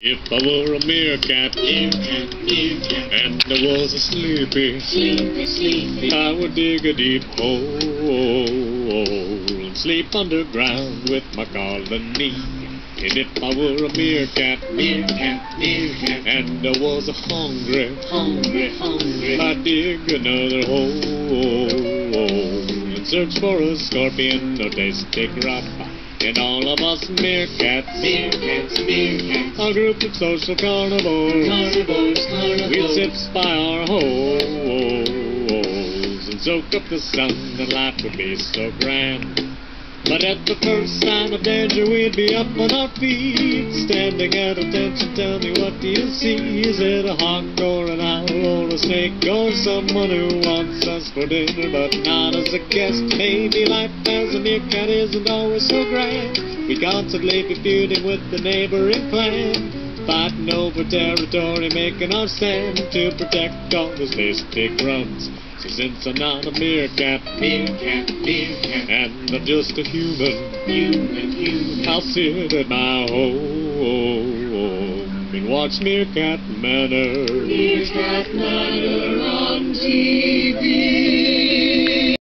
If I were a meerkat, Meerkat, meerkat, and I was a sleepy, sleepy, sleepy. I would dig a deep hole and sleep underground with my colony. And if I were a meerkat, Meerkat, meerkat, and I was a hungry, hungry, hungry. I'd dig another hole and search for a scorpion or tasty crab. And all of us meerkats, Meerkats, meerkats, a group of social carnivores, carnivores, we'd sit by our holes and soak up the sun, and life would be so grand. But at the first sign of danger, we'd be up on our feet, standing at attention. Tell me, what do you see? Is it a hawk or an owl or a snake or someone who wants us for dinner but not as a guest? Maybe life as a meerkat isn't always so grand. We constantly be feuding with the neighboring clan. Fighting over territory, making our stand to protect all those tasty crumbs. So since I'm not a meerkat, Meerkat, meerkat, and I'm just a human, human, human. I'll sit at my home and watch Meerkat Manor. Meerkat Manor on TV.